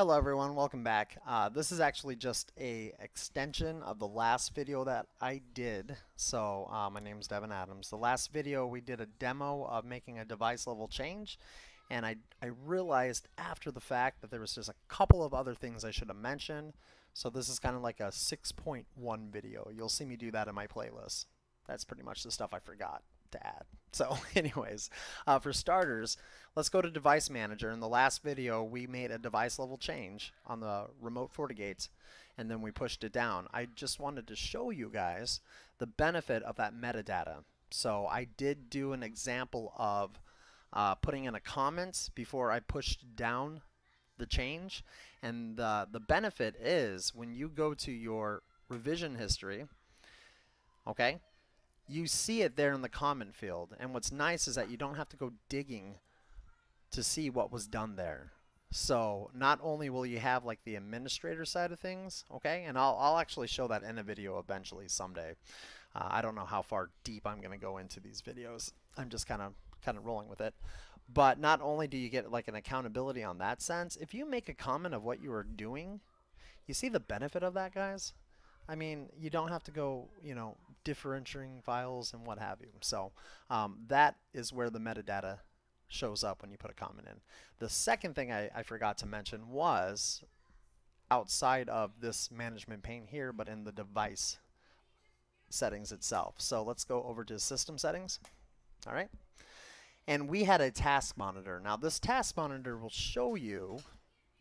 Hello everyone, welcome back. Uh, this is actually just a extension of the last video that I did. So uh, my name is Devin Adams. The last video we did a demo of making a device level change and I, I realized after the fact that there was just a couple of other things I should have mentioned. So this is kind of like a 6.1 video. You'll see me do that in my playlist. That's pretty much the stuff I forgot to add. So anyways, uh, for starters, let's go to Device Manager. In the last video, we made a device level change on the remote FortiGate, and then we pushed it down. I just wanted to show you guys the benefit of that metadata. So I did do an example of uh, putting in a comment before I pushed down the change. And the, the benefit is when you go to your revision history, okay, you see it there in the comment field. And what's nice is that you don't have to go digging to see what was done there. So not only will you have like the administrator side of things, okay, and I'll, I'll actually show that in a video eventually someday. Uh, I don't know how far deep I'm going to go into these videos. I'm just kind of kind of rolling with it. But not only do you get like an accountability on that sense, if you make a comment of what you are doing, you see the benefit of that, guys? I mean, you don't have to go, you know, differentiating files and what have you. So um, that is where the metadata shows up when you put a comment in. The second thing I, I forgot to mention was outside of this management pane here, but in the device settings itself. So let's go over to system settings. All right. And we had a task monitor. Now this task monitor will show you,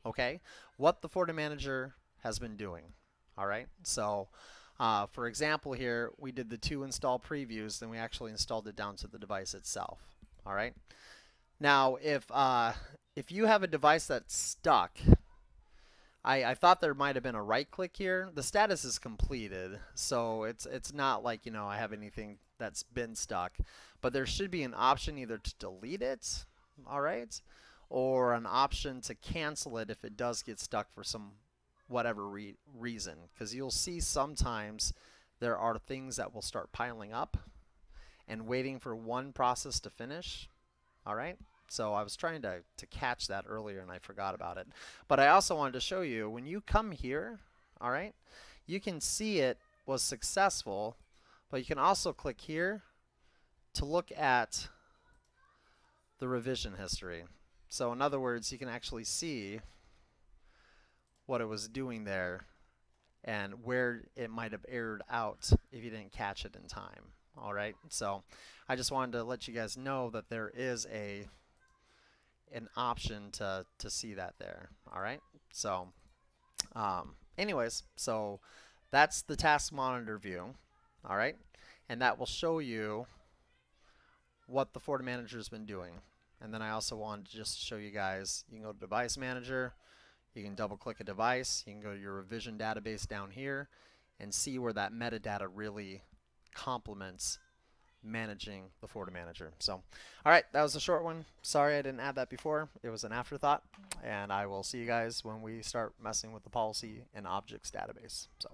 okay, what the FortiManager has been doing. All right, so uh, for example here, we did the two install previews, then we actually installed it down to the device itself. All right. Now, if uh, if you have a device that's stuck, I, I thought there might have been a right click here. The status is completed, so it's it's not like you know I have anything that's been stuck, but there should be an option either to delete it, all right, or an option to cancel it if it does get stuck for some whatever re reason. Because you'll see sometimes there are things that will start piling up and waiting for one process to finish. All right. So I was trying to, to catch that earlier and I forgot about it. But I also wanted to show you when you come here, all right, you can see it was successful, but you can also click here to look at the revision history. So in other words, you can actually see what it was doing there and where it might have erred out if you didn't catch it in time. All right, so I just wanted to let you guys know that there is a an option to to see that there. All right, so um, anyways, so that's the task monitor view. All right, and that will show you what the FortiManager has been doing. And then I also wanted to just show you guys, you can go to Device Manager, you can double click a device. You can go to your revision database down here and see where that metadata really complements managing the FortiManager. So, all right, that was a short one. Sorry I didn't add that before. It was an afterthought. And I will see you guys when we start messing with the policy and objects database. So.